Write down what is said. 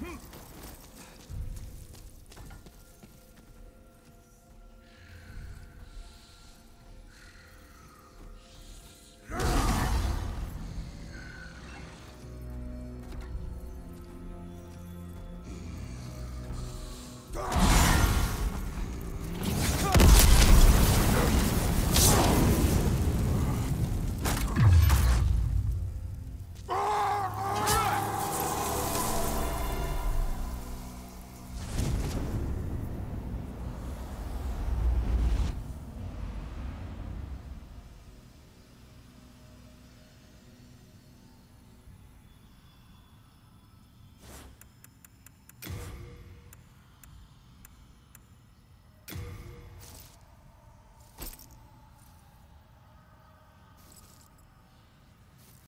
Hmm.